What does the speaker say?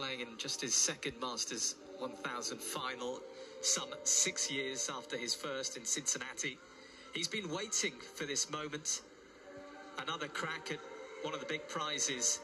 playing in just his second Masters 1000 final, some six years after his first in Cincinnati. He's been waiting for this moment. Another crack at one of the big prizes